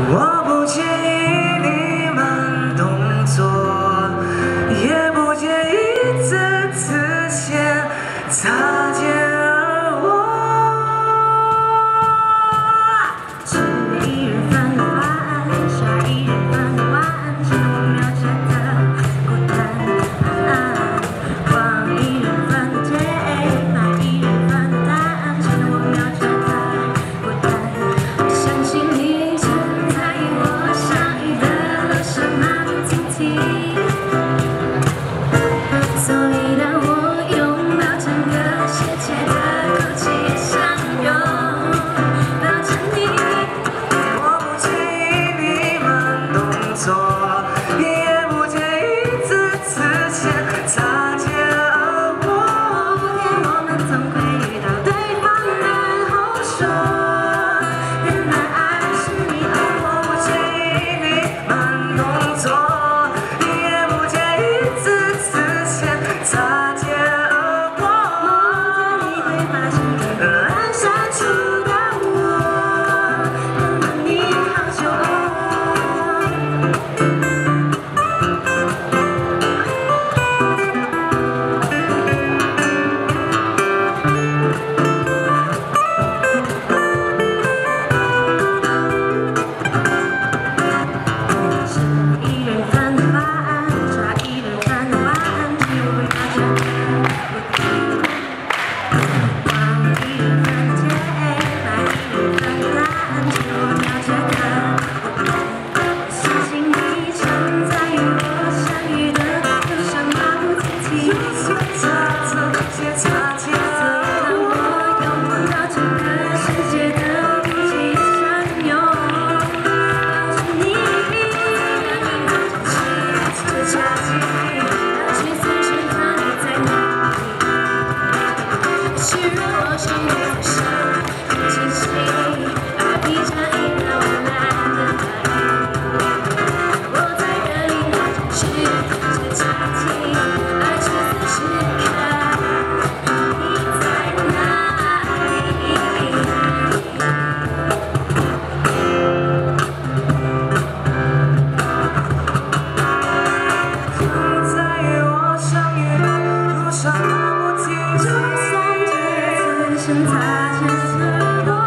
我不见 Yeah. 雨声很清晰 oh 遇见一个未来的你我在这里大城市的交集爱情的你在哪里你在与我相遇的路上马不停蹄青苔，青色。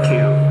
Thank you.